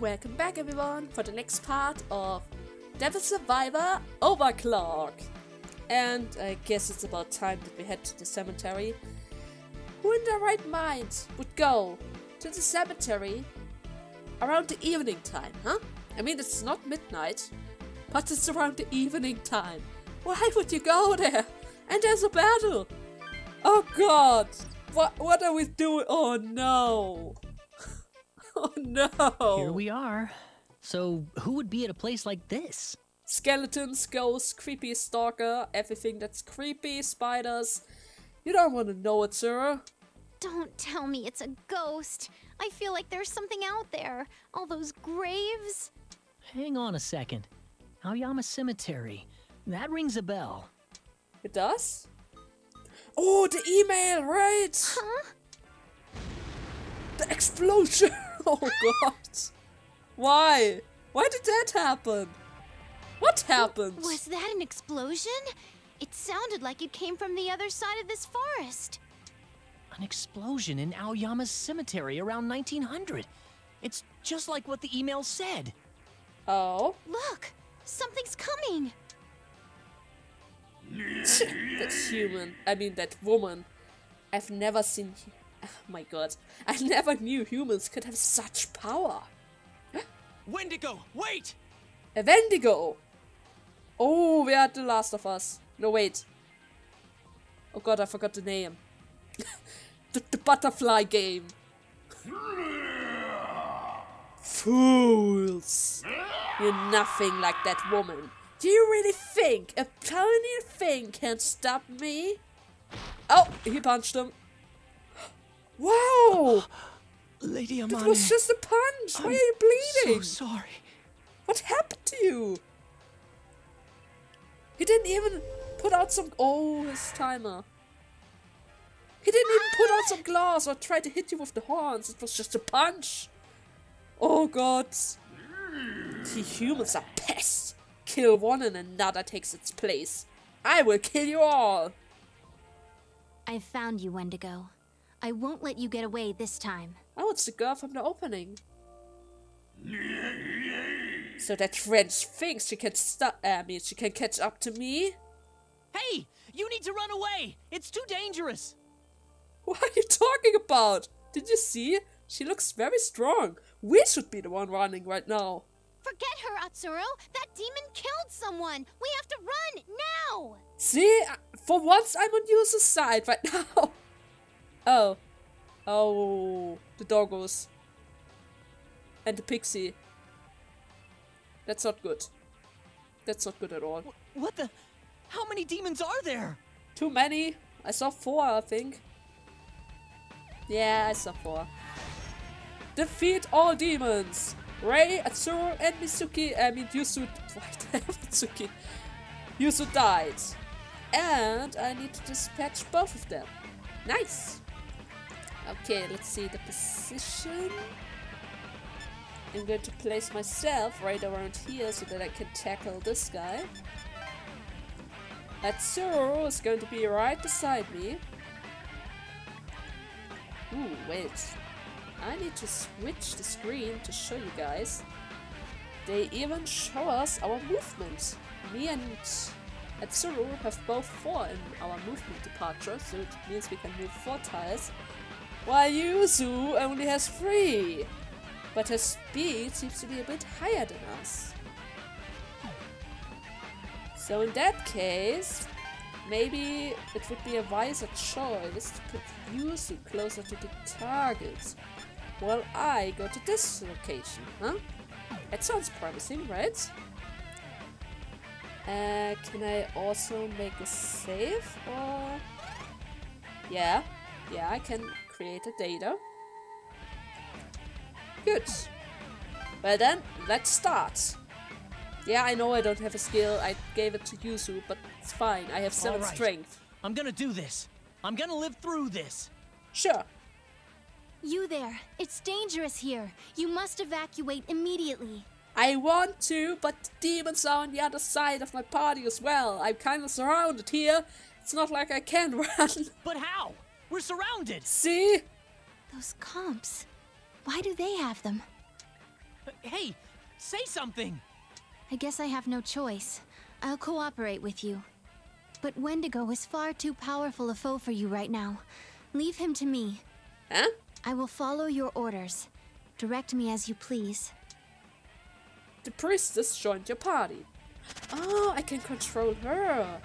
welcome back everyone for the next part of Devil Survivor Overclock. And I guess it's about time that we head to the cemetery. Who in their right mind would go to the cemetery around the evening time, huh? I mean, it's not midnight, but it's around the evening time. Why would you go there? And there's a battle! Oh god! What, what are we doing? Oh no! oh no! Here we are. So, who would be at a place like this? Skeletons, ghosts, creepy stalker, everything that's creepy, spiders. You don't want to know it, sir. Don't tell me it's a ghost. I feel like there's something out there. All those graves. Hang on a second. Aoyama Cemetery. That rings a bell. It does? Oh, the email, right? Huh? The explosion! Oh god! Why? Why did that happen? What happened? Was that an explosion? It sounded like it came from the other side of this forest. An explosion in Aoyama's cemetery around 1900. It's just like what the email said. Oh, Look, something's coming. that's human. I mean, that woman. I've never seen. Oh my god. I never knew humans could have such power. Wendigo, wait! A Wendigo! Oh, we are The Last of Us? No, wait. Oh god, I forgot the name. the, the butterfly game. Fools! You're nothing like that woman. Do you really think a tiny thing can stop me? Oh, he punched him. Wow! Lady Amane. That was just a punch. Why are you bleeding? So sorry. What happened to you? He didn't even put out some. Oh, his timer. He didn't even put out some glass or try to hit you with the horns. It was just a punch. Oh god. The humans are pests. Kill one and another takes its place. I will kill you all. I've found you, Wendigo. I won't let you get away this time. Oh, it's the girl from the opening. So that French thinks she can stop. I mean, she can catch up to me. Hey, you need to run away. It's too dangerous. What are you talking about? Did you see? She looks very strong. We should be the one running right now. Forget her, Atsuro. That demon killed someone. We have to run now. See? Uh, For once, I'm on your side right now. Oh. Oh. The doggos. And the pixie. That's not good. That's not good at all. What the? How many demons are there? Too many. I saw four, I think. Yeah, I saw four. Defeat all demons! Rei, Atsuro, and Mitsuki, I mean Yusu, what? Mitsuki. Yusu died. And I need to dispatch both of them. Nice! Okay, let's see the position. I'm going to place myself right around here so that I can tackle this guy. Atsuro is going to be right beside me. Ooh, wait. I need to switch the screen to show you guys. They even show us our movement. Me and Atsuru have both four in our movement departure, so it means we can move four tiles. While Yuzu only has three. But her speed seems to be a bit higher than us. So in that case, maybe it would be a wiser choice to put Yuzu closer to the target, while I go to this location, huh? That sounds promising, right? Uh, can I also make a save, or... Yeah, yeah, I can create a data. Good. Well then, let's start. Yeah, I know I don't have a skill. I gave it to Yuzu, but it's fine. I have 7 All right. strength. I'm gonna do this. I'm gonna live through this. Sure. You there. It's dangerous here. You must evacuate immediately. I want to, but the demons are on the other side of my party as well. I'm kind of surrounded here. It's not like I can run. But how? We're surrounded. See? Those comps. Why do they have them? Hey, say something! I guess I have no choice. I'll cooperate with you. But Wendigo is far too powerful a foe for you right now. Leave him to me. Huh? I will follow your orders. Direct me as you please. The priestess joined your party. Oh, I can control her.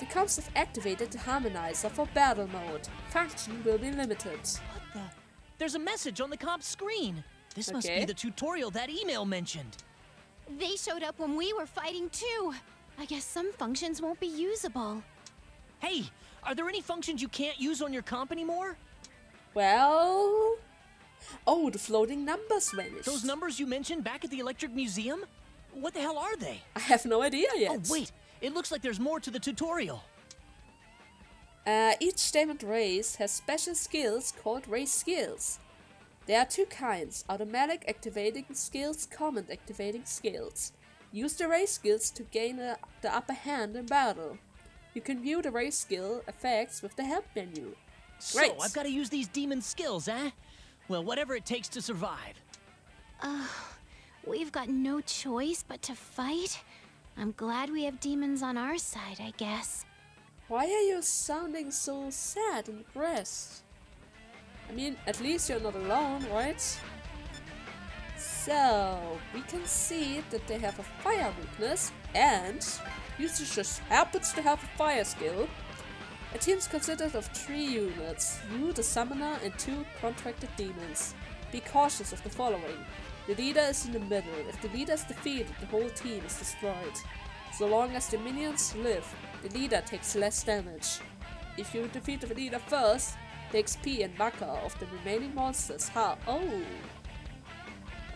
The comps have activated the harmonizer for battle mode. Function will be limited. What the? There's a message on the comp screen. This must be the tutorial that email mentioned. They showed up when we were fighting too. I guess some functions won't be usable. Hey, are there any functions you can't use on your comp anymore? Well... Oh, the floating numbers vanished. Those numbers you mentioned back at the Electric Museum? What the hell are they? I have no idea oh, yet. Oh, wait. It looks like there's more to the tutorial. Uh, each diamond race has special skills called race skills. There are two kinds, automatic activating skills, common activating skills. Use the race skills to gain a, the upper hand in battle. You can view the race skill effects with the help menu. Great. So, I've got to use these demon skills, eh? Well, whatever it takes to survive. We've got no choice but to fight. I'm glad we have demons on our side, I guess. Why are you sounding so sad and depressed? I mean, at least you're not alone, right? So, we can see that they have a fire weakness, and Eustace just happens to have a fire skill. A team is consisted of three units you, the summoner, and two contracted demons. Be cautious of the following. The leader is in the middle. If the leader is defeated, the whole team is destroyed. So long as the minions live, the leader takes less damage. If you defeat the leader first, the XP and Macca of the remaining monsters ha oh.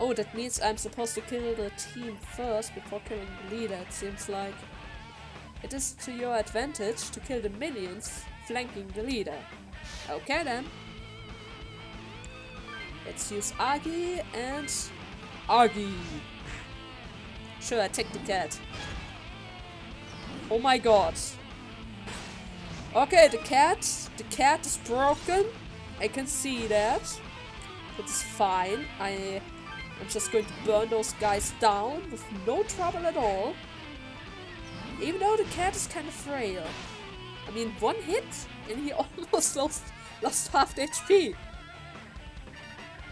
Oh, that means I'm supposed to kill the team first before killing the leader, it seems like. It is to your advantage to kill the minions flanking the leader. Okay then. Let's use Agi and Agi. I take the cat. Oh my god. Okay, the cat, the cat is broken. I can see that. It's fine. I, I am just going to burn those guys down with no trouble at all. Even though the cat is kind of frail. I mean, one hit and he almost lost lost half the HP.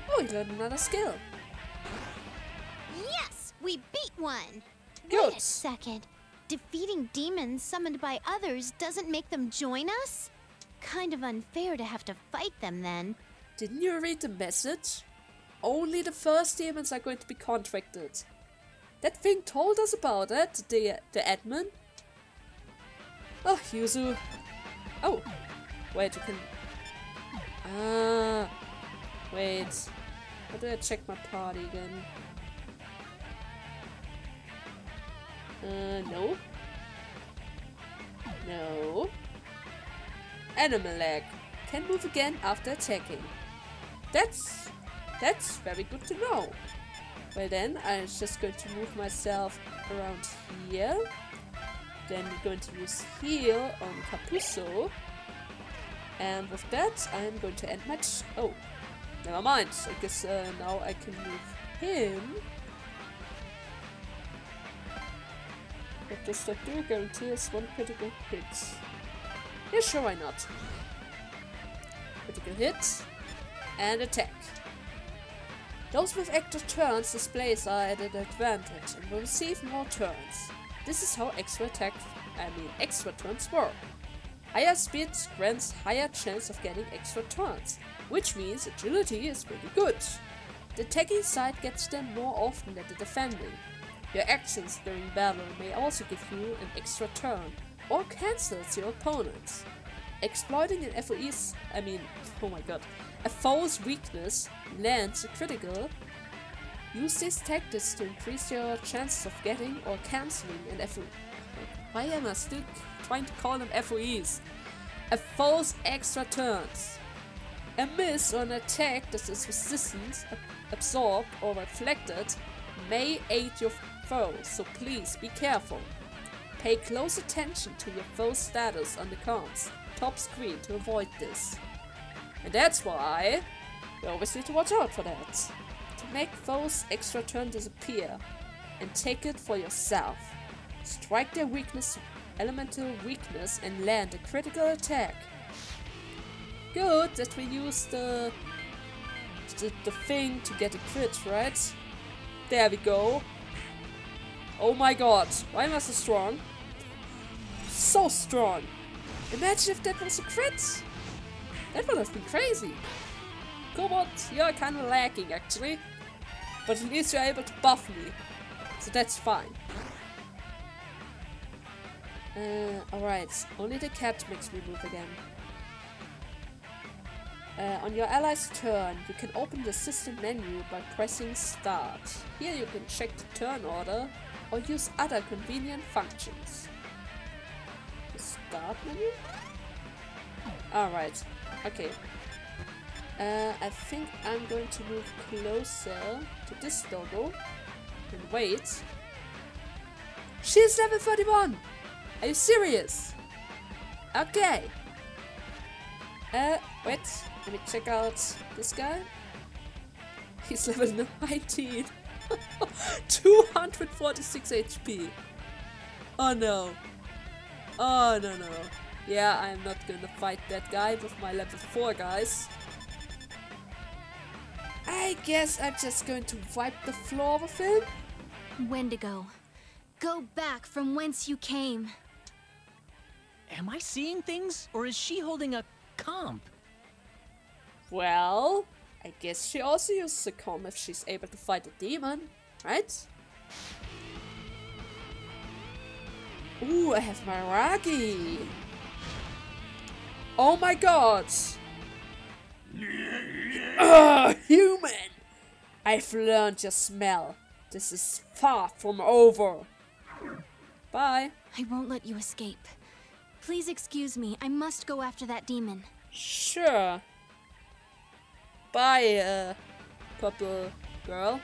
Oh, he learned another skill. Yes! We beat one! Good. Wait a second. Defeating demons summoned by others doesn't make them join us? Kind of unfair to have to fight them then. Didn't you read the message? Only the first demons are going to be contracted. That thing told us about it, the, the admin. Oh, Yuzu. Oh, wait, you can... Ah, wait. How do I check my party again? Uh, no. No. Animal leg. Can move again after attacking. That's that's very good to know. Well then, I'm just going to move myself around here. Then we're going to use heal on Capuzzo. And with that, I'm going to end my... Oh, never mind. I guess uh, now I can move him. That do? Guarantees one critical hit. Yeah, sure, why not? Critical hit. And attack. Those with active turns displays are at an advantage and will receive more turns. This is how extra attack, I mean extra turns work. Higher speed grants higher chance of getting extra turns, which means agility is pretty good. The attacking side gets them more often than the defending. Your actions during battle may also give you an extra turn or cancels your opponent's. Exploiting an FOE's, I mean, oh my god, a foe's weakness lands a critical. Use these tactics to increase your chances of getting or cancelling an FOE. Why am I still trying to call them FOEs? A foe's extra turns. A miss or an attack that is resistant, absorbed, or reflected may aid your foe, so please be careful. Pay close attention to your foe's status on the comms top screen to avoid this. And that's why you always need to watch out for that. To Make foes extra turn disappear and take it for yourself. Strike their weakness, elemental weakness, and land a critical attack. Good that we use the, the, the thing to get a crit, right? There we go. Oh my god, why am I so strong? So strong. Imagine if that was a crit. That would have been crazy. Kobold, you're kind of lacking actually. But at least you're able to buff me. So that's fine. Uh, alright, only the cat makes me move again. Uh, on your ally's turn, you can open the system menu by pressing start. Here you can check the turn order or use other convenient functions. The start menu? Alright, okay. Uh, I think I'm going to move closer to this doggo and wait. She's level 31! Are you serious? Okay. Uh, wait. Let me check out this guy. He's level 19. 246 HP. Oh no. Oh no no. Yeah, I'm not gonna fight that guy with my level 4 guys. I guess I'm just going to wipe the floor with him. Wendigo, go back from whence you came. Am I seeing things, or is she holding a comp? Well, I guess she also uses a comb if she's able to fight a demon, right? Ooh, I have my Ragi. Oh my god! Ugh, human! I've learned your smell. This is far from over. Bye. I won't let you escape. Please excuse me, I must go after that demon. Sure. Bye, uh, purple girl.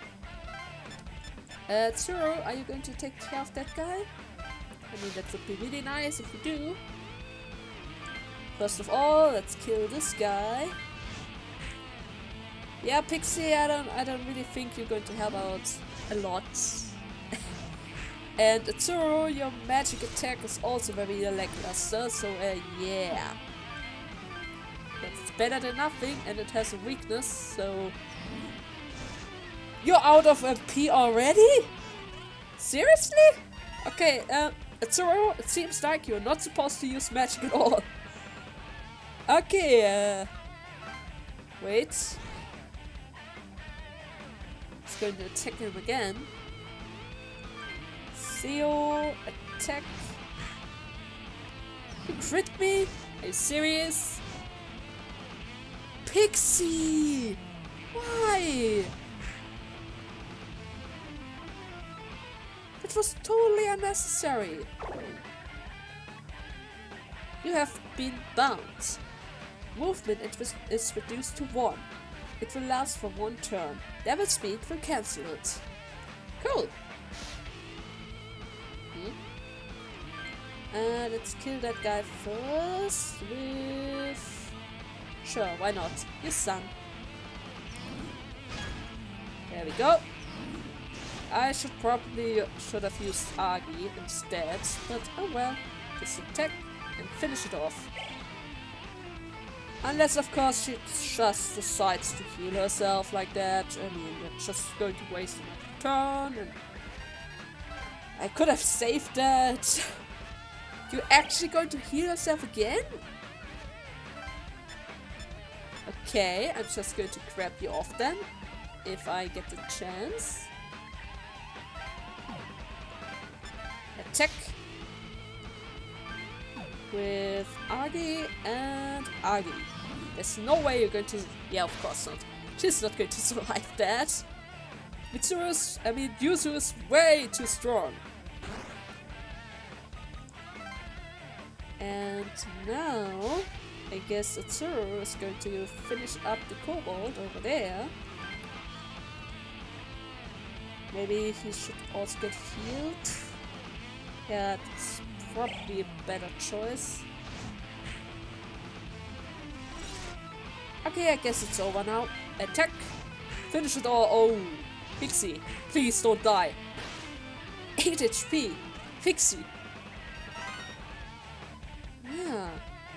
Uh, Tsuru, are you going to take care of that guy? I mean, that would be really nice if you do. First of all, let's kill this guy. Yeah, Pixie, I don't, I don't really think you're going to help out a lot. And Tsuru, your magic attack is also very lackluster, so uh, yeah. That's better than nothing, and it has a weakness, so... You're out of MP already? Seriously? Okay, uh, Tsuru, it seems like you're not supposed to use magic at all. Okay, uh... Wait. It's going to attack him again. Seal, attack. You crit me? Are you serious? Pixie! Why? It was totally unnecessary. You have been bound. Movement is- reduced to 1. It will last for one turn. Devil Speed will cancel it. Cool. Uh, let's kill that guy first with... Sure, why not? Your son. There we go. I should probably should have used Agi instead, but oh well. Just attack and finish it off. Unless, of course, she just decides to heal herself like that. I mean, it's just going to waste a turn. And I could have saved that. You're actually going to heal yourself again? Okay, I'm just going to grab you off then. If I get the chance. Attack with Agi and Agi. There's no way you're going to... Yeah, of course not. She's not going to survive that. Mitsuru's... I mean, Yuzu is way too strong. And now... I guess Atsuru is going to finish up the kobold over there. Maybe he should also get healed. Yeah, that's probably a better choice. Okay, I guess it's over now. Attack! Finish it all. Oh, Pixie, please don't die. 8 HP. Pixie. Yeah.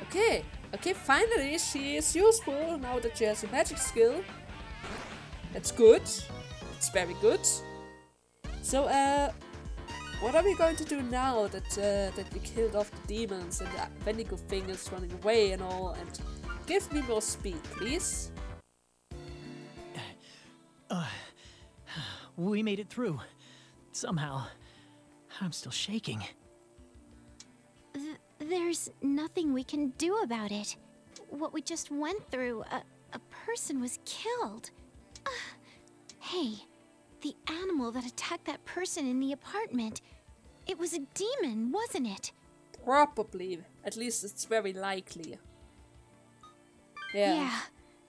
Okay. Okay, finally she is useful now that she has a magic skill. That's good. It's very good. So, uh, what are we going to do now that uh, that we killed off the demons and the Wendigo thing is running away and all? And give me more speed, please. Uh, We made it through. Somehow. I'm still shaking. Th- there's nothing we can do about it. What we just went through, a, a person was killed. Ah, hey, the animal that attacked that person in the apartment. It was a demon, wasn't it? Probably. At least it's very likely. Yeah. yeah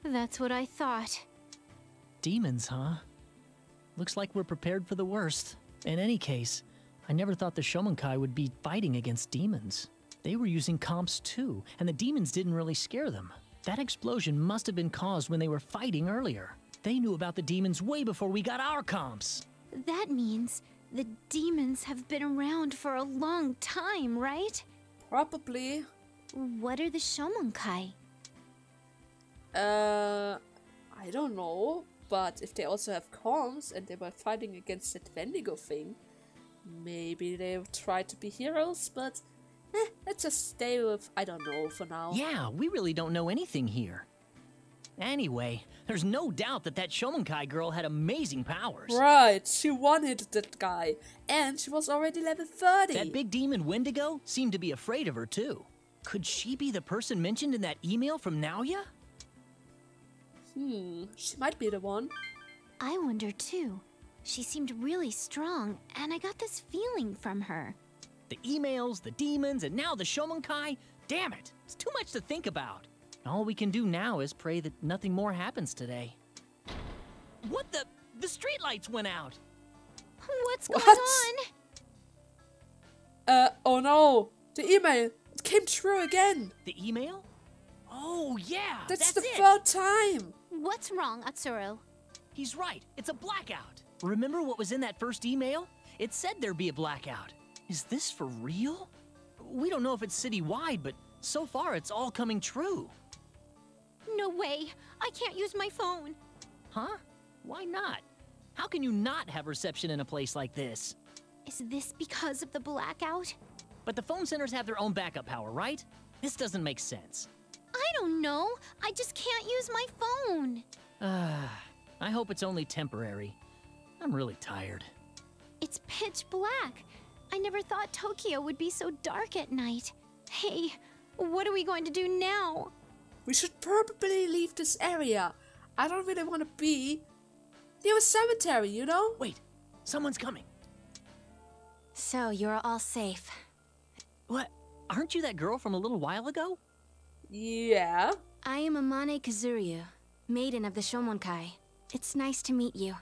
that's what I thought. Demons, huh? Looks like we're prepared for the worst. In any case, I never thought the Shomonkai would be fighting against demons. They were using comps too, and the demons didn't really scare them. That explosion must have been caused when they were fighting earlier. They knew about the demons way before we got our comps. That means the demons have been around for a long time, right? Probably. What are the Shomonkai? Uh, I don't know. But if they also have comms and they were fighting against that Wendigo thing, maybe they will try to be heroes, but eh, let's just stay with I don't know for now. Yeah, we really don't know anything here. Anyway, there's no doubt that that Shomonkai girl had amazing powers. Right, she one-hit that guy, and she was already level 30. That big demon Wendigo seemed to be afraid of her too. Could she be the person mentioned in that email from Naoya? Hmm, she might be the one. I wonder too. She seemed really strong, and I got this feeling from her. The emails, the demons, and now the Shomonkai? Damn it, it's too much to think about. All we can do now is pray that nothing more happens today. What the? The streetlights went out! What's going What? on? Uh, oh no! The email! It came true again! The email? Oh, yeah! That's, That's, the it. third time! What's wrong, Atsuro? He's right, it's a blackout. Remember what was in that first email? It said there'd be a blackout. Is this for real? We don't know if it's citywide, but so far it's all coming true. No way. I can't use my phone. Huh? Why not? How can you not have reception in a place like this? Is this because of the blackout? But the phone centers have their own backup power, right? This doesn't make sense. I don't know. I just can't use my phone. I hope it's only temporary. I'm really tired. It's pitch black. I never thought Tokyo would be so dark at night. Hey, what are we going to do now? We should probably leave this area. I don't really want to be near a cemetery, you know? Wait, someone's coming. So, you're all safe. What? Aren't you that girl from a little while ago? Yeah. I am Amane Kuzuryu, maiden of the Shomonkai. It's nice to meet you.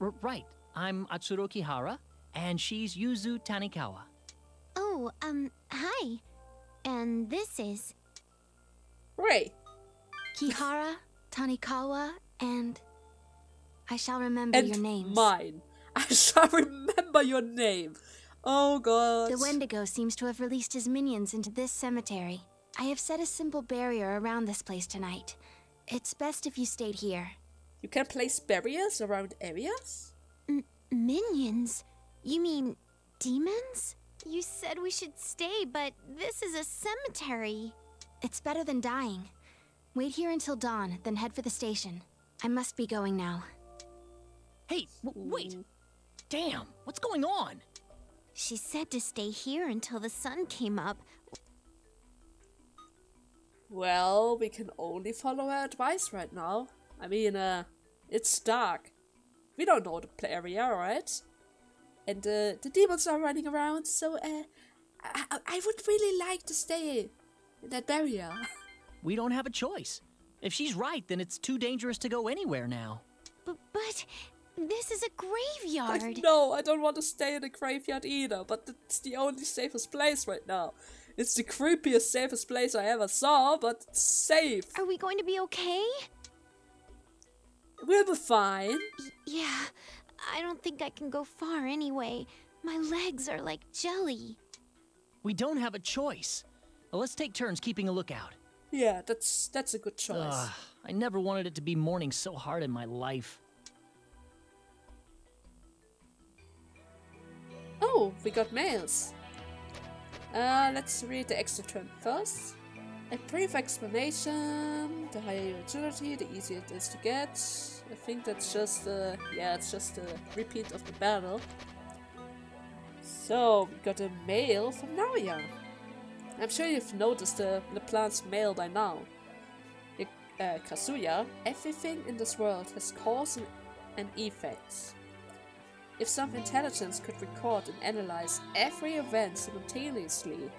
R- right. I'm Atsuro Kihara, and she's Yuzu Tanikawa. Oh, um, hi. And this is Rei. Kihara, Tanikawa, and I shall remember And your names. mine. I shall remember your name. Oh god. The Wendigo seems to have released his minions into this cemetery. I have set a simple barrier around this place tonight. It's best if you stayed here. You can place barriers around areas? Minions? You mean demons? You said we should stay, but this is a cemetery. It's better than dying. Wait here until dawn, then head for the station. I must be going now. Hey, w- wait! Damn, what's going on? She said to stay here until the sun came up. Well, we can only follow her advice right now. I mean, uh, it's dark. We don't know the pl- area, right? And uh, the demons are running around, so uh, I-, I-, I would really like to stay in that barrier. We don't have a choice. If she's right, then it's too dangerous to go anywhere now. But, but this is a graveyard. no, I don't want to stay in a graveyard either, but it's the only safest place right now. It's the creepiest, safest place I ever saw, but it's safe. Are we going to be okay? We'll be fine. Yeah, I don't think I can go far anyway. My legs are like jelly. We don't have a choice. Well, let's take turns keeping a lookout. Yeah, that's that's a good choice. Ugh, I never wanted it to be morning so hard in my life. Oh, we got mails. Uh, let's read the extra term first. A brief explanation. The higher your agility, the easier it is to get. I think that's just uh, yeah, it's just a repeat of the battle. So we got a mail from Naoya. I'm sure you've noticed the Laplace mail by now. Y- Uh, Kazuya, everything in this world has cause and, and effects. If some intelligence could record and analyze every event simultaneously,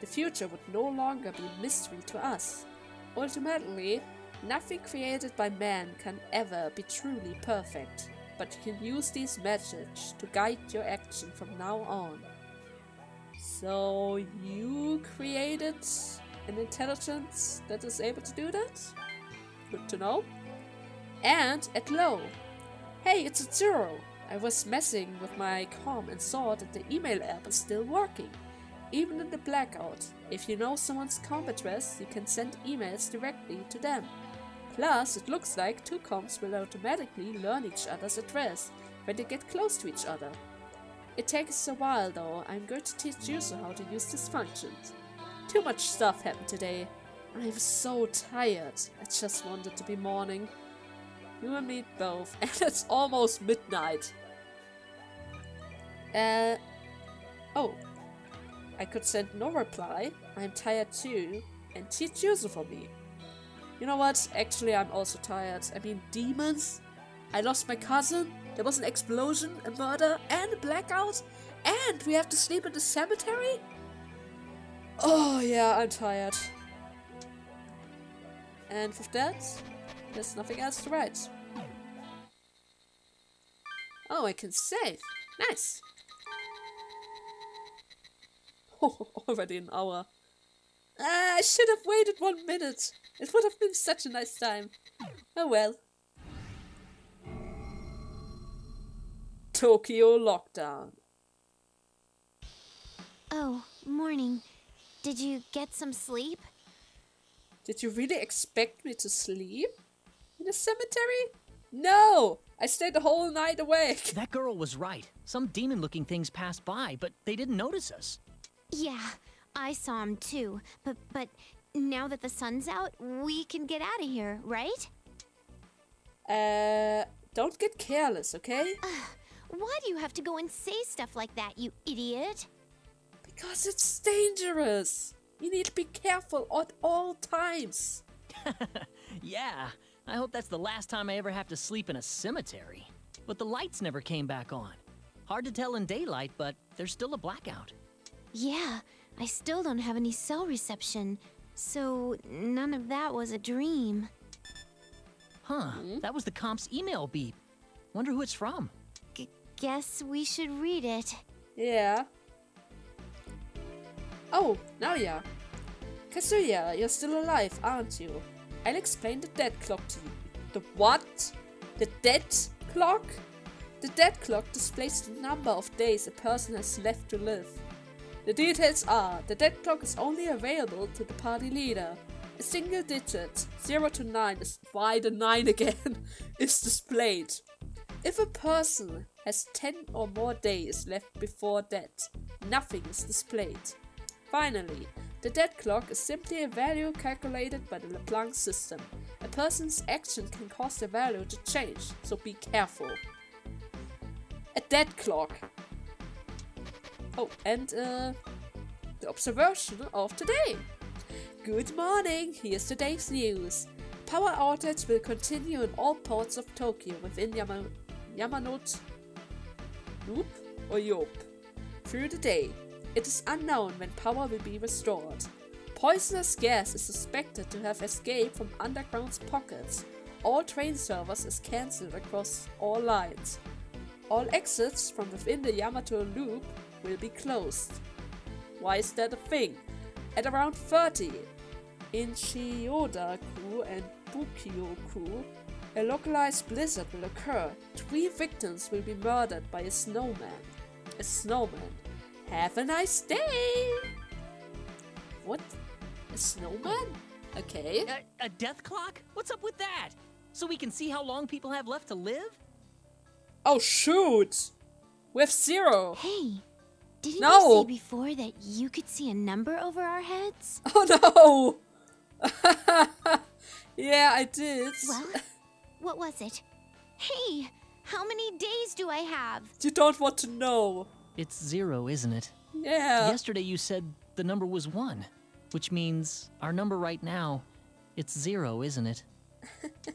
the future would no longer be a mystery to us. Ultimately, nothing created by man can ever be truly perfect, but you can use these messages to guide your action from now on. So, you created an intelligence that is able to do that? Good to know. And Atsuro. Hey, it's Atsuro. I was messing with my com and saw that the email app is still working. Even in the blackout, if you know someone's com address, you can send emails directly to them. Plus, it looks like two comms will automatically learn each other's address when they get close to each other. It takes a while though, I'm going to teach Yuzu how to use this function. Too much stuff happened today. I'm so tired. I just wanted to be morning. You and me both, and it's almost midnight. Uh, oh. I could send no reply. I'm tired too, and teach Yuzu for me. You know what? Actually, I'm also tired. I mean, demons? I lost my cousin. There was an explosion, a murder, and a blackout. And we have to sleep in the cemetery? Oh, yeah, I'm tired. And with that, there's nothing else to write. Oh, I can save. Nice. Already an hour. Ah, I should have waited one minute. It would have been such a nice time. Oh well. Tokyo lockdown. Oh, morning. Did you get some sleep? Did you really expect me to sleep? In a cemetery? No! I stayed the whole night awake. That girl was right. Some demon looking things passed by, but they didn't notice us. Yeah, I saw him too. But but now that the sun's out, we can get out of here, right? Uh, don't get careless, okay? Why do you have to go and say stuff like that, you idiot? Because it's dangerous. You need to be careful at all times. Yeah, I hope that's the last time I ever have to sleep in a cemetery. But the lights never came back on. Hard to tell in daylight, but there's still a blackout. Yeah, I still don't have any cell reception. So none of that was a dream. Huh, hmm? that was the comp's email beep. Wonder who it's from. G- guess we should read it. Yeah. Oh, now yeah. Kazuya, you're still alive, aren't you? I'll explain the death clock to you. The what? The death clock? The death clock displays the number of days a person has left to live. The details are the death clock is only available to the party leader. A single digit, 0 to 9 is why the 9 again, is displayed. If a person has 10 or more days left before death, nothing is displayed. Finally, the death clock is simply a value calculated by the Laplace system. A person's action can cause the value to change, so be careful. A death clock. Oh, and uh, the observation of today. Good morning, here's today's news. Power outage will continue in all parts of Tokyo within Yama- Yamanote Loop or Yop through the day. It is unknown when power will be restored. Poisonous gas is suspected to have escaped from underground's pockets. All train service is cancelled across all lines. All exits from within the Yamanote loop will be closed. Why is that a thing? At around 30, in Chiyoda-ku and Bunkyo-ku, A localized blizzard will occur. Three victims will be murdered by a snowman. A snowman. Have a nice day! What? A snowman? Okay. A, a death clock? What's up with that? So we can see how long people have left to live? Oh shoot! We have zero! Hey, didn't No. you say before that you could see a number over our heads? Oh no! yeah, I did. Well, what was it? Hey, how many days do I have? You don't want to know. It's zero, isn't it? Yeah. Yesterday you said the number was one, which means our number right now, it's zero, isn't it?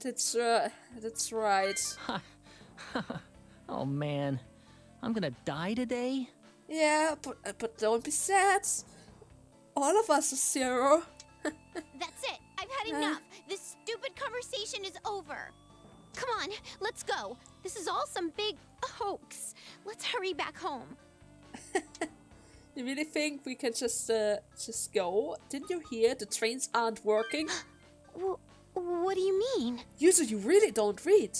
That's uh, that's right. Oh man, I'm gonna die today? Yeah, but uh, but don't be sad. All of us are zero. That's it. I've had enough. This stupid conversation is over. Come on, let's go. This is all some big hoax. Let's hurry back home. You really think we can just uh, just go? Didn't you hear the trains aren't working? Wh- what do you mean? Usually you really don't read.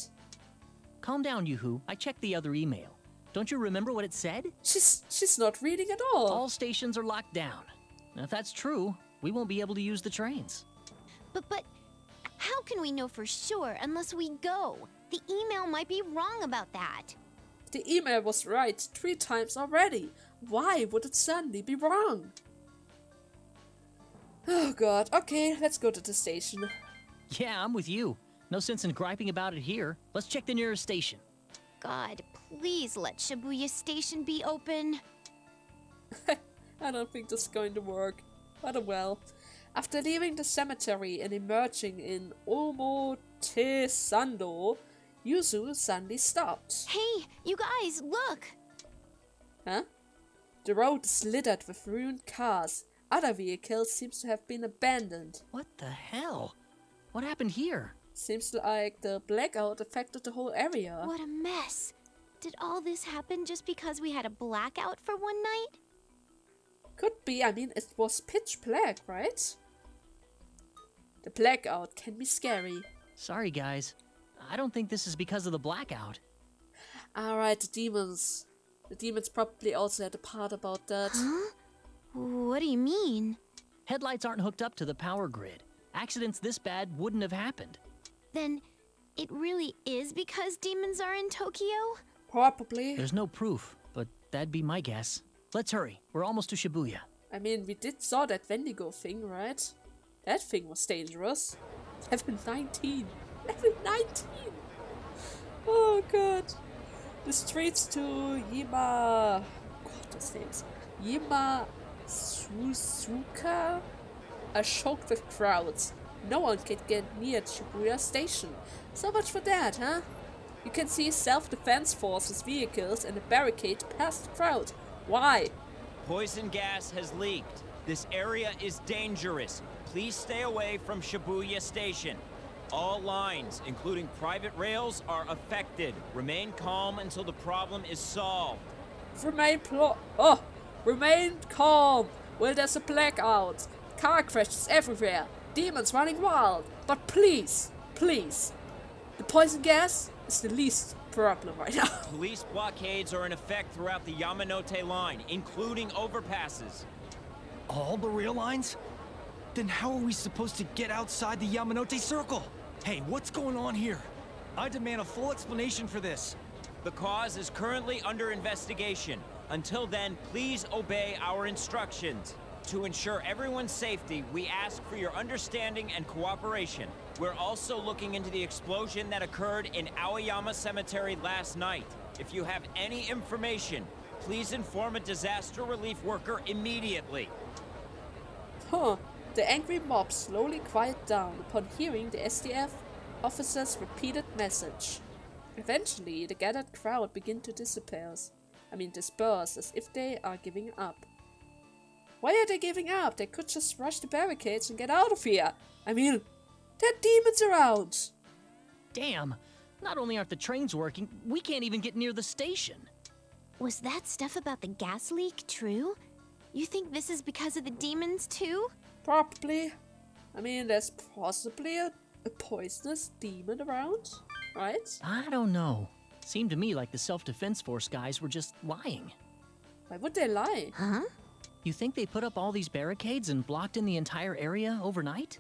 Calm down, Yoo-hoo. I checked the other email. Don't you remember what it said? She's she's not reading at all. All stations are locked down. Now, if that's true, we won't be able to use the trains. But but how can we know for sure unless we go? The email might be wrong about that. The email was right three times already. Why would it suddenly be wrong? Oh god. Okay, let's go to the station. Yeah, I'm with you. No sense in griping about it here. Let's check the nearest station. God, please let Shibuya Station be open. I don't think this is going to work. But oh well. After leaving the cemetery and emerging in Omotesando, Yuzu suddenly stopped. Hey, you guys, look! Huh? The road is littered with ruined cars. Other vehicles seems to have been abandoned. What the hell? What happened here? Seems like the blackout affected the whole area. What a mess. Did all this happen just because we had a blackout for one night? Could be, I mean, it was pitch black, right? The blackout can be scary. Sorry, guys. I don't think this is because of the blackout. Alright, the demons. The demons probably also had a part about that. Huh? What do you mean? Headlights aren't hooked up to the power grid. Accidents this bad wouldn't have happened. Then it really is because demons are in Tokyo? Probably. There's no proof, but that'd be my guess. Let's hurry. We're almost to Shibuya. I mean, we did saw that Wendigo thing, right? That thing was dangerous. Level 19. Level 19! Oh god. The streets to Yima... God, this name's... Yima Suzuka are choked with crowds. No one can get near Shibuya station. So much for that, huh? You can see self-defense forces vehicles and a barricade past the crowd. Why? Poison gas has leaked. This area is dangerous. Please stay away from Shibuya Station. All lines, including private rails, are affected. Remain calm until the problem is solved. Remain plo- oh, remain calm. Well, there's a blackout. Car crashes everywhere. Demons running wild. But please, please, the poison gas is the least problem right now. Police blockades are in effect throughout the Yamanote line, including overpasses. All the rail lines? Then how are we supposed to get outside the Yamanote Circle? Hey, what's going on here? I demand a full explanation for this. The cause is currently under investigation. Until then, please obey our instructions. To ensure everyone's safety, we ask for your understanding and cooperation. We're also looking into the explosion that occurred in Aoyama Cemetery last night. If you have any information, please inform a disaster relief worker immediately. Huh. The angry mob slowly quiet down upon hearing the SDF officer's repeated message. Eventually, the gathered crowd begin to disperse. I mean, disperse as if they are giving up. Why are they giving up? They could just rush the barricades and get out of here. I mean, there are demons around. Damn! Not only aren't the trains working, we can't even get near the station. Was that stuff about the gas leak true? You think this is because of the demons too? Probably. I mean, there's possibly a a poisonous demon around, right? I don't know. Seemed to me like the Self Defense Force guys were just lying. Why would they lie? Huh? You think they put up all these barricades and blocked in the entire area overnight?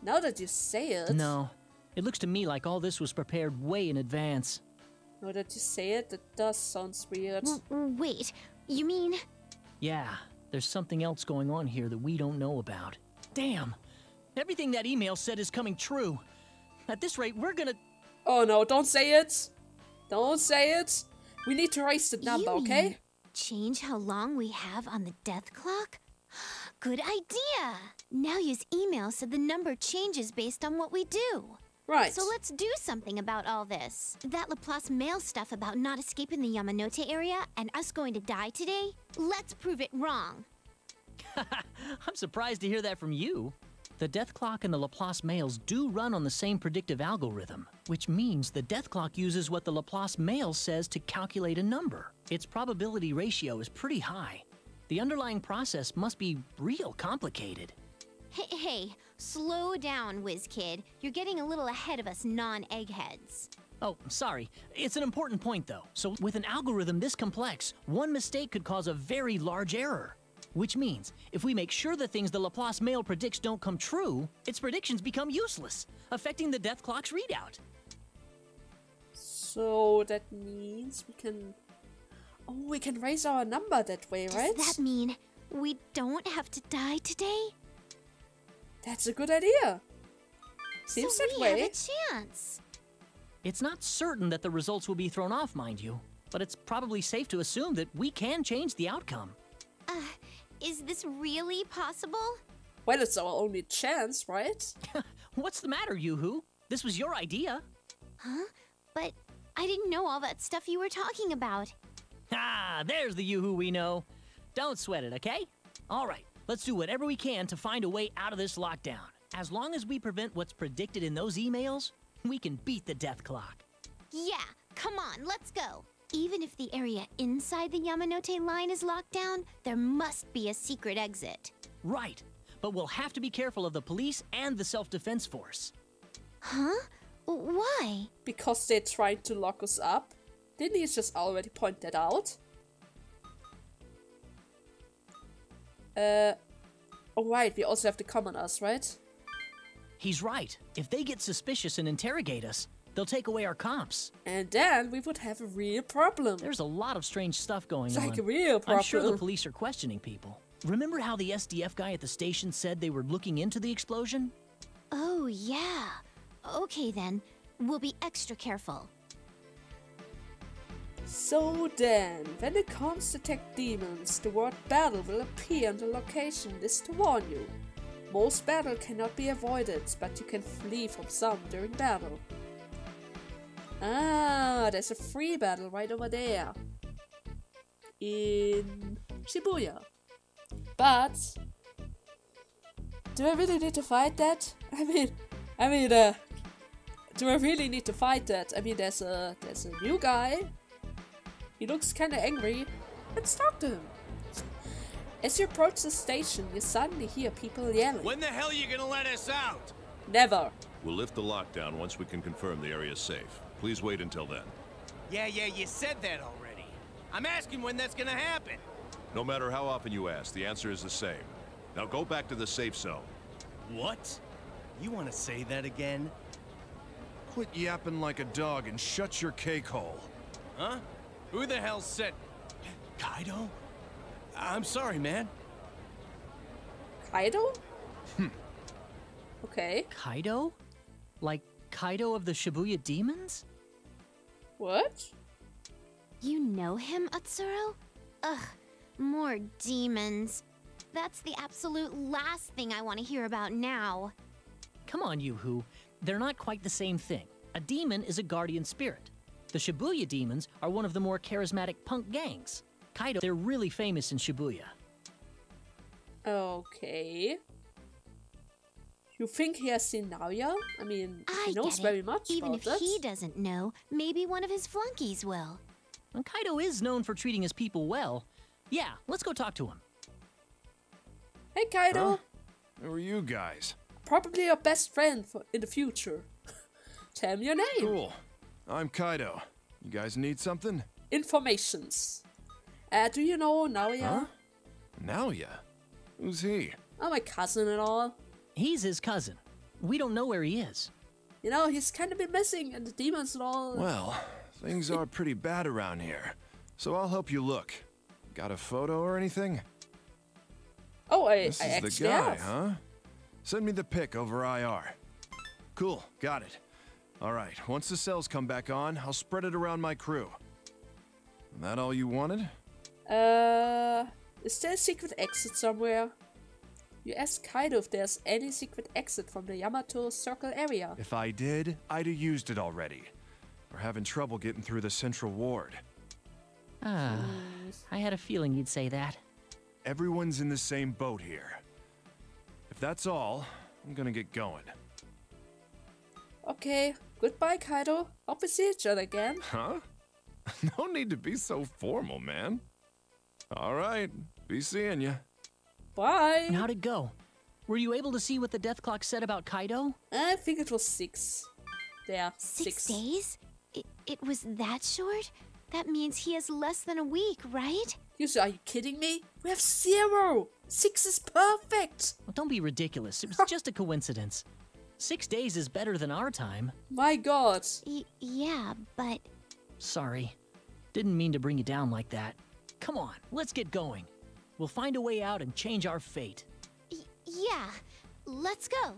Now that you say it. No. It looks to me like all this was prepared way in advance. Now that you say it, it does sounds weird. W- wait, you mean Yeah, there's something else going on here that we don't know about. Damn! Everything that email said is coming true. At this rate, we're gonna. Oh no, don't say it! Don't say it! We need to raise the number, you okay? Mean change how long we have on the death clock? Good idea. Now use email so the number changes based on what we do. Right. So let's do something about all this. That Laplace mail stuff about not escaping the Yamanote area and us going to die today, let's prove it wrong. I'm surprised to hear that from you. The death clock and the Laplace mails do run on the same predictive algorithm, which means the death clock uses what the Laplace mail says to calculate a number. Its probability ratio is pretty high. The underlying process must be real complicated. Hey, hey, slow down, whiz kid. You're getting a little ahead of us non-eggheads. Oh, sorry. It's an important point, though. So, with an algorithm this complex, one mistake could cause a very large error. Which means, if we make sure the things the Laplace mail predicts don't come true, its predictions become useless, affecting the death clock's readout. So that means we can. Oh, we can raise our number that way, Does right? Does that mean we don't have to die today? That's a good idea. Seems so that we way. have a chance. It's not certain that the results will be thrown off, mind you, but it's probably safe to assume that we can change the outcome. Uh, is this really possible? Well, it's our only chance, right? What's the matter, Yuzu? This was your idea. Huh? But I didn't know all that stuff you were talking about. Ah, there's the Yuzu we know. Don't sweat it, okay? All right, let's do whatever we can to find a way out of this lockdown. As long as we prevent what's predicted in those emails, we can beat the death clock. Yeah, come on, let's go. Even if the area inside the Yamanote line is locked down, there must be a secret exit. Right, but we'll have to be careful of the police and the self-defense force. Huh? Why? Because they tried to lock us up. Didn't he just already point that out? Uh. Oh, right, we also have the commoners, right? He's right. If they get suspicious and interrogate us, they'll take away our comps. And then we would have a real problem. There's a lot of strange stuff going It's on. like a real problem. I'm sure the police are questioning people. Remember how the SDF guy at the station said they were looking into the explosion? Oh, yeah. Okay then, we'll be extra careful. So then, when the comps detect demons, the word battle will appear on the location list to warn you. Most battle cannot be avoided, but you can flee from some during battle. Ah, there's a free battle right over there. In Shibuya. But do I really need to fight that? I mean, I mean, uh, do I really need to fight that? I mean, there's a there's a new guy. He looks kind of angry. Let's talk to him. As you approach the station, you suddenly hear people yelling. When the hell are you gonna let us out? Never. We'll lift the lockdown once we can confirm the area's safe. Please wait until then. Yeah, yeah, you said that already. I'm asking when that's gonna happen. No matter how often you ask, the answer is the same. Now go back to the safe zone. What? You wanna say that again? Quit yapping like a dog and shut your cake hole. Huh? Who the hell said... Kaido? I'm sorry, man. Kaido? Hmm. Okay. Kaido? Like Kaido of the Shibuya Demons? What? You know him, Atsuro? Ugh, more demons. That's the absolute last thing I want to hear about now. Come on, Yuzu. They're not quite the same thing. A demon is a guardian spirit. The Shibuya demons are one of the more charismatic punk gangs. Kaido, they're really famous in Shibuya. Okay. You think he has seen Naoya? I mean, I he knows it. very much Even about if he doesn't know, maybe one of his flunkies will. And Kaido is known for treating his people well. Yeah, let's go talk to him. Hey, Kaido. Who are you guys? probably your best friend for, in the future. Tell me your name. Cool. I'm Kaido. You guys need something? Informations. Uh, do you know Naoya? Huh? Naoya? Who's he? Oh, my cousin and all. He's his cousin. We don't know where he is. You know, he's kind of been missing, and the demons and all. Well, things are pretty bad around here, so I'll help you look. Got a photo or anything? oh, I, This I is the guy, have. huh? Send me the pic over IR. Cool, got it. All right, once the cells come back on, I'll spread it around my crew. Is That all you wanted? Uh, is there a secret exit somewhere? You asked Kaido if there's any secret exit from the Yamanote Circle area. If I did, I'd have used it already. We're having trouble getting through the central ward. Ah, I had a feeling you'd say that. Everyone's in the same boat here. If that's all, I'm gonna get going. Okay, goodbye, Kaido. Hope we see each other again. Huh? no need to be so formal, man. All right, be seeing you. Bye. And how'd it go? Were you able to see what the death clock said about Kaido? Uh, I think it was six. There, Six, days? It, it was that short? That means he has less than a week, right? You are you kidding me? We have zero. Six is perfect. Well, don't be ridiculous. It was just a coincidence. Six days is better than our time. My God. Y- yeah, but Sorry. Didn't mean to bring you down like that. Come on, let's get going. We'll find a way out and change our fate. y- yeah, let's go.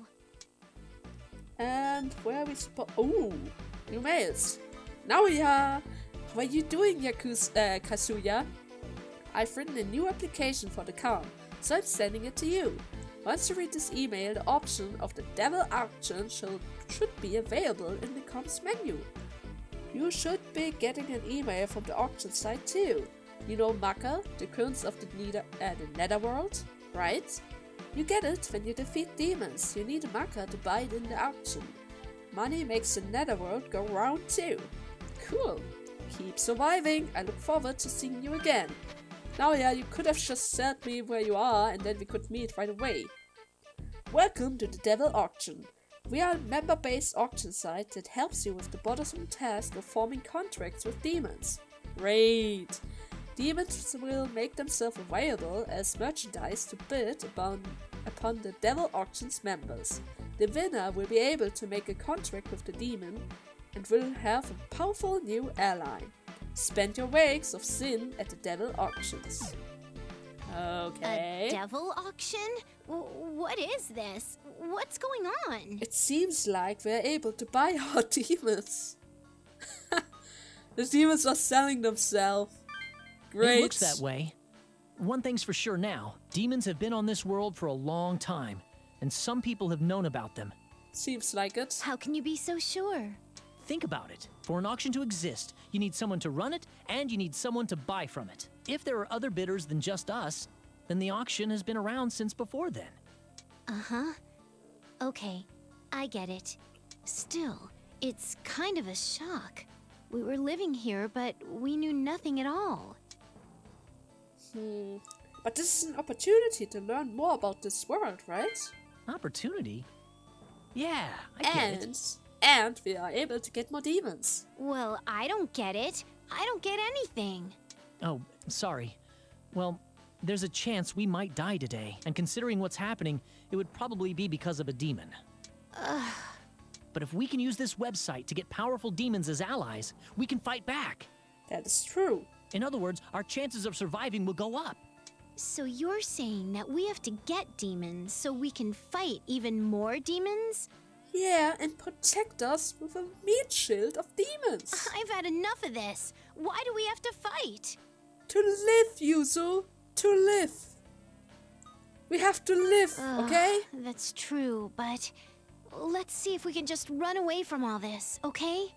And where are we supposed? Oh, new mails. Naoya, how are you doing, Yakuz- uh, Kazuya? I've written a new application for the car, so I'm sending it to you. Once you read this email, the option of the Devil Auction should, should be available in the comms menu. You should be getting an email from the auction site too. You know Macca, the prince of the, nether, uh, the Netherworld, right? You get it when you defeat demons. You need Macca to buy it in the auction. Money makes the Netherworld go round too. Cool. Keep surviving. I look forward to seeing you again. Now, yeah, you could have just said me where you are and then we could meet right away. Welcome to the Devil Auction. We are a member based auction site that helps you with the bothersome task of forming contracts with demons. Great! Demons will make themselves available as merchandise to bid upon, upon the Devil Auction's members. The winner will be able to make a contract with the demon and will have a powerful new ally. Spend your wakes of sin at the Devil Auctions. Okay. A devil auction? W- what is this? What's going on? It seems like we're able to buy our demons. the demons are selling themselves. Great. It looks that way. One thing's for sure now demons have been on this world for a long time, and some people have known about them. Seems like it. How can you be so sure? Think about it. For an auction to exist, you need someone to run it, and you need someone to buy from it. If there are other bidders than just us, then the auction has been around since before then. Uh huh. Okay, I get it. Still, it's kind of a shock. We were living here, but we knew nothing at all. Hmm. But this is an opportunity to learn more about this world, right? Opportunity? Yeah, I get it. And and we are able to get more demons. Well, I don't get it. I don't get anything. Oh, sorry. Well, there's a chance we might die today, and considering what's happening, it would probably be because of a demon. But if we can use this website to get powerful demons as allies, we can fight back. That is true. In other words, our chances of surviving will go up. So you're saying that we have to get demons so we can fight even more demons? Yeah, and protect us with a meat shield of demons. I've had enough of this. Why do we have to fight? to live, Yuzu. To live. We have to live, Ugh, okay? That's true, but let's see if we can just run away from all this, okay?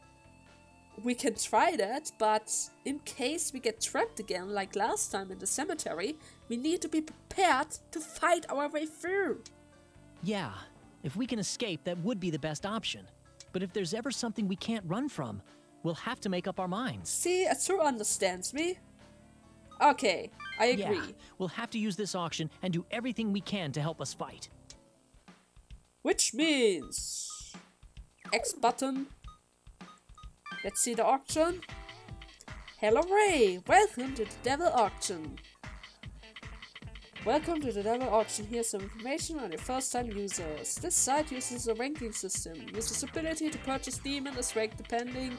We can try that, but in case we get trapped again like last time in the cemetery, we need to be prepared to fight our way through. Yeah, if we can escape, that would be the best option. But if there's ever something we can't run from, we'll have to make up our minds. See, Azur understands me. Okay, I agree. Yeah, we'll have to use this auction and do everything we can to help us fight. Which means X button. Let's see the auction. Hello Rei, welcome to the Devil Auction. Welcome to the Devil Auction. Here's some information on your first time users. This site uses a ranking system. Users' ability to purchase demon is ranked depending.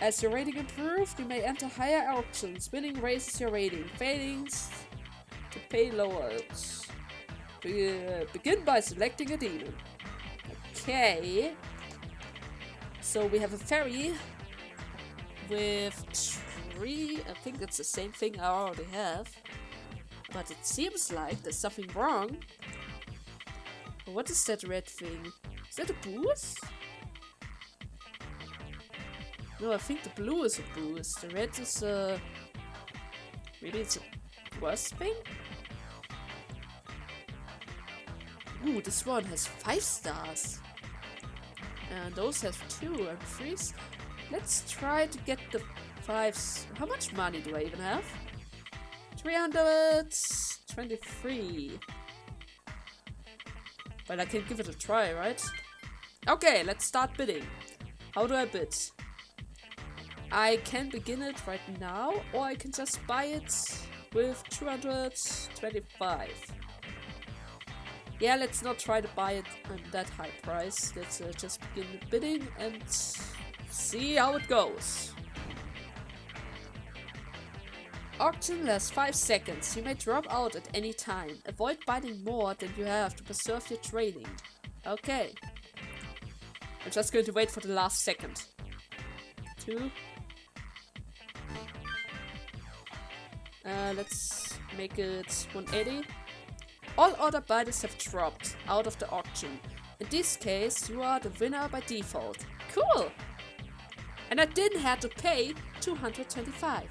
As your rating improves, you may enter higher auctions. Winning raises your rating. Failings to pay lowers. Be uh, begin by selecting a demon. Okay. So we have a fairy with three. I think it's the same thing I already have. But it seems like there's something wrong. What is that red thing? Is that a boost? No, I think the blue is a boost. The red is a... Maybe it's a worse thing? Ooh, this one has five stars. And those have two and three. Let's try to get the fives. How much money do I even have? 323. But I can give it a try, right? Okay, let's start bidding. How do I bid? I can begin it right now, or I can just buy it with 225. Yeah, let's not try to buy it at that high price. Let's uh, just begin the bidding and see how it goes. Auction lasts 5 seconds. You may drop out at any time. Avoid bidding more than you have to preserve your training. Okay. I'm just going to wait for the last second. Two. Uh, let's make it 180. All other bidders have dropped out of the auction. In this case, you are the winner by default. Cool! And I didn't have to pay 225.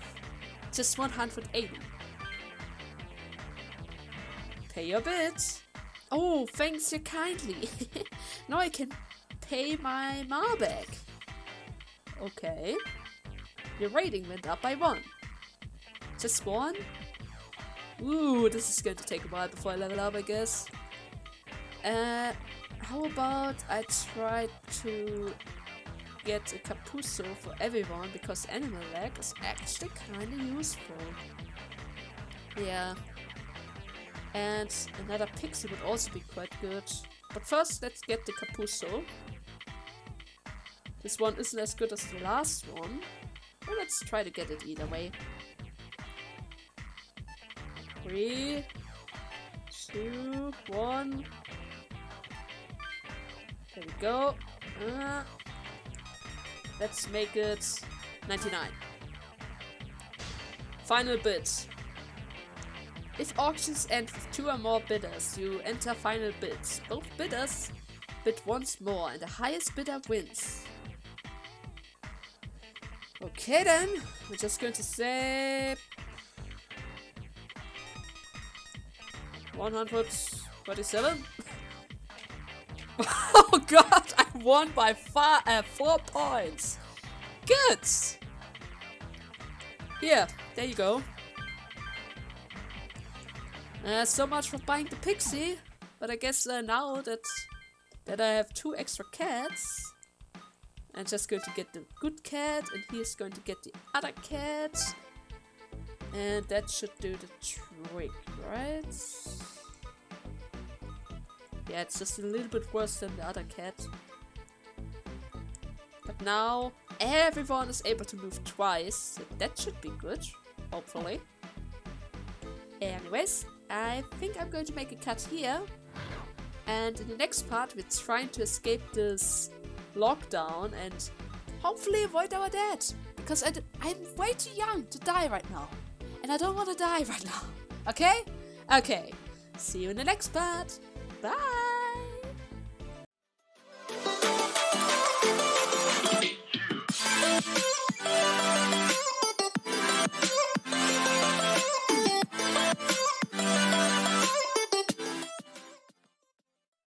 Just 180. Pay your bid. Oh, thanks you kindly. now I can pay my ma back. Okay. Your rating went up by one. Just one? Ooh, this is going to take a while before I level up, I guess. Uh, how about I try to get a Capuzzo for everyone, because Animal Leg is actually kinda useful. Yeah. And another Pixie would also be quite good. But first, let's get the Capuzzo. This one isn't as good as the last one. But let's try to get it either way. Three, two, one. There we go. Uh, let's make it 99. Final bid. If auctions end with two or more bidders, you enter final bids. Both bidders bid once more and the highest bidder wins. Okay then, we're just going to say 147. oh god, I won by five, uh, four points. Good. Yeah, there you go. Uh, so much for buying the pixie. But I guess uh, now that that I have two extra cats, I'm just going to get the good cat, and he's going to get the other cat. And that should do the trick, right? Yeah, it's just a little bit worse than the other cat. But now everyone is able to move twice, so that should be good, hopefully. Anyways, I think I'm going to make a cut here. And in the next part, we're trying to escape this lockdown and hopefully avoid our death. Because I d I'm way too young to die right now. And I don't want to die right now. Okay? Okay. See you in the next part. Bye!